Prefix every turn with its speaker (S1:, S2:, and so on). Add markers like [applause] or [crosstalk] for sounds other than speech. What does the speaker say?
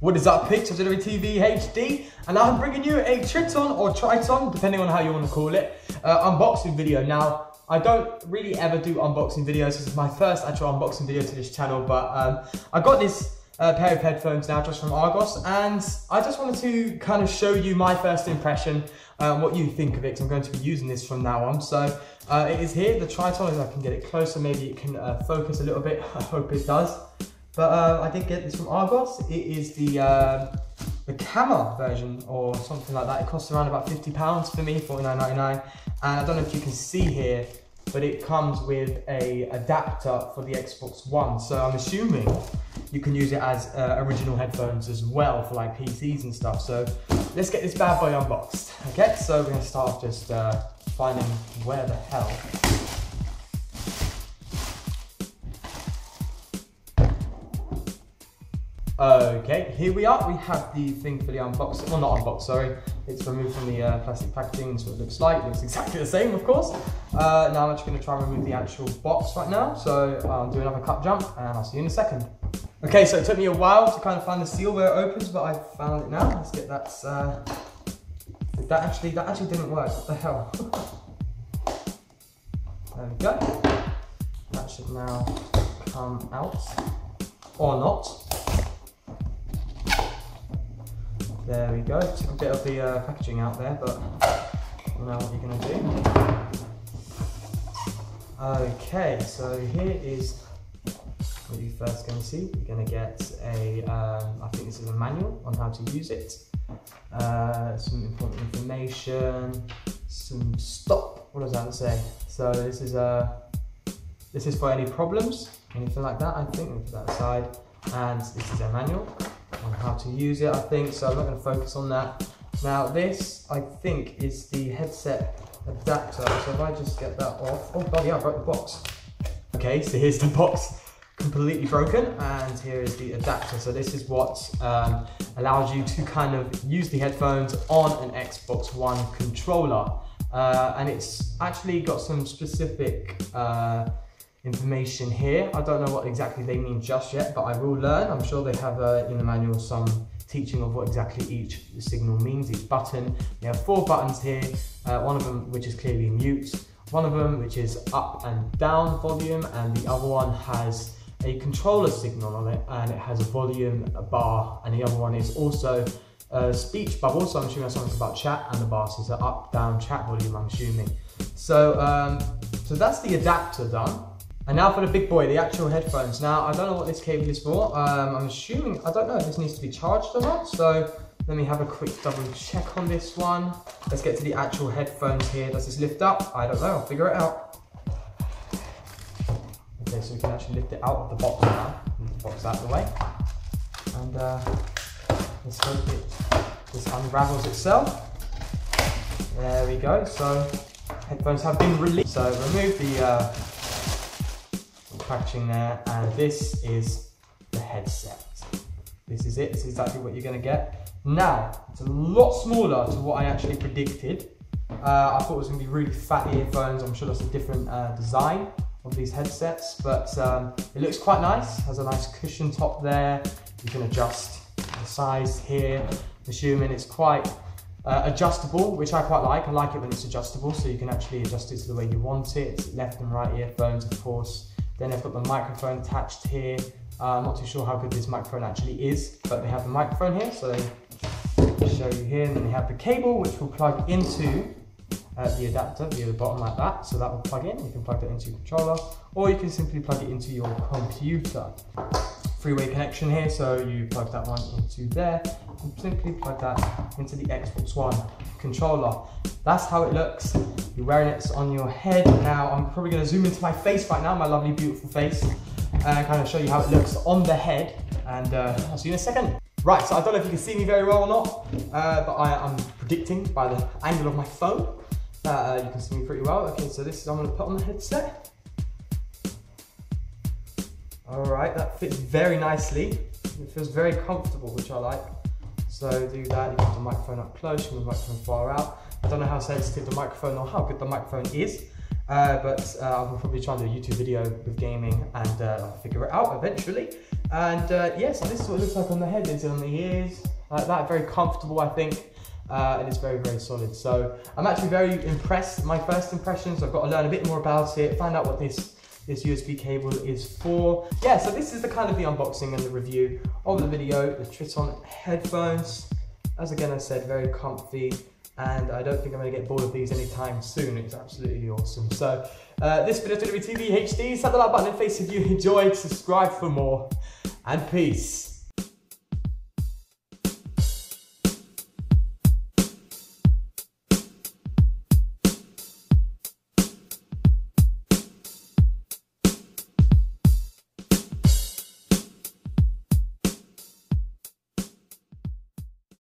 S1: What is up, Pix? Auxiliary TV HD, and I'm bringing you a Tritton or Tritton, depending on how you want to call it, uh, unboxing video. Now, I don't really ever do unboxing videos. This is my first actual unboxing video to this channel, but um, I got this uh, pair of headphones now just from Argos, and I just wanted to kind of show you my first impression, uh, what you think of it, because I'm going to be using this from now on. So uh, it is here, the Tritton, if I can get it closer, maybe it can uh, focus a little bit. [laughs] I hope it does. But uh, I did get this from Argos. It is the uh, the Kama version or something like that. It costs around about £50 for me, $49.99. And I don't know if you can see here, but it comes with a adapter for the Xbox One. So I'm assuming you can use it as uh, original headphones as well for like PCs and stuff. So let's get this bad boy unboxed. Okay, so we're gonna start just uh, finding where the hell Okay, here we are. We have the thing for the unboxing. Well, not unboxed, sorry. It's removed from the uh, plastic packaging, so it looks like. It looks [laughs] exactly the same, of course. Uh, now I'm actually going to try and remove the actual box right now. So I'll do another cut jump, and I'll see you in a second. Okay, so it took me a while to kind of find the seal where it opens, but I found it now. Let's get that. Uh, that actually, that actually didn't work. What the hell? [laughs] there we go. That should now come out, or not. There we go, took a bit of the uh, packaging out there, but you know what you're gonna do. Okay, so here is what you're first gonna see. You're gonna get a, um, I think this is a manual on how to use it. Uh, some important information, some stop, what does that say? So this is a, uh, this is for any problems, anything like that, I think, put that aside. And this is a manual on how to use it, I think, so I'm not going to focus on that. Now this, I think, is the headset adapter, so if I just get that off, oh god, yeah, I broke the box. Okay, so here's the box completely broken and here is the adapter so this is what um, allows you to kind of use the headphones on an Xbox One controller uh, and it's actually got some specific uh, information here. I don't know what exactly they mean just yet, but I will learn. I'm sure they have uh, in the manual some teaching of what exactly each signal means, each button. We have four buttons here, uh, one of them which is clearly mute, one of them which is up and down volume, and the other one has a controller signal on it, and it has a volume a bar, and the other one is also a speech bubble, so I'm assuming that's something about chat, and the bar says up, down, chat volume, I'm assuming. So, um, so that's the adapter done. And now for the big boy, the actual headphones. Now, I don't know what this cable is for. Um, I'm assuming, I don't know if this needs to be charged or not. So let me have a quick double check on this one. Let's get to the actual headphones here. Does this lift up? I don't know, I'll figure it out. Okay, so we can actually lift it out of the box now. The box out of the way. And uh, let's hope it this unravels itself. There we go. So headphones have been released. So remove the uh, packaging there, and this is the headset. This is it, this is exactly what you're gonna get. Now, it's a lot smaller to what I actually predicted. Uh, I thought it was gonna be really fat earphones, I'm sure that's a different uh, design of these headsets, but um, it looks quite nice, has a nice cushion top there. You can adjust the size here, assuming it's quite uh, adjustable, which I quite like. I like it when it's adjustable, so you can actually adjust it to the way you want it. Left and right earphones, of course. Then I've got the microphone attached here. Uh, I'm not too sure how good this microphone actually is, but they have the microphone here, so show you here. And then they have the cable, which will plug into uh, the adapter via the bottom like that. So that will plug in. You can plug that into your controller, or you can simply plug it into your computer. Three-way connection here, so you plug that one into there, and simply plug that into the Xbox One controller. That's how it looks. You're wearing it on your head. Now, I'm probably gonna zoom into my face right now, my lovely, beautiful face, and kind of show you how it looks on the head. And uh, I'll see you in a second. Right, so I don't know if you can see me very well or not, uh, but I am predicting by the angle of my phone that uh, you can see me pretty well. Okay, so this is I'm gonna put on the headset. All right, that fits very nicely. It feels very comfortable, which I like. So do that, you put the microphone up close, you can the microphone far out. I don't know how sensitive the microphone or how good the microphone is, uh, but uh, I'll probably try and do a YouTube video with gaming and uh, figure it out eventually. And uh, yeah, so this is what it looks like on the head, it's on the ears, like that, very comfortable I think. Uh, and it's very, very solid. So I'm actually very impressed. My first impressions, I've got to learn a bit more about it, find out what this this USB cable is for. Yeah, so this is the kind of the unboxing and the review of the video, the Tritton headphones. As again I said, very comfy and I don't think I'm going to get bored of these anytime soon. It's absolutely awesome. So uh, this video is going to be TV HD. Hit the like button in face if you enjoyed. Subscribe for more and peace.